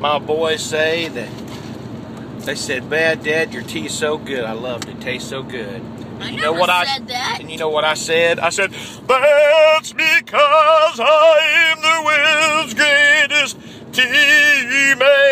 my boys say that they said, "Bad Dad, your tea is so good. I loved it. Tastes so good." I you know what I that. And you know what I said? I said, "That's because I am the world's greatest teammate."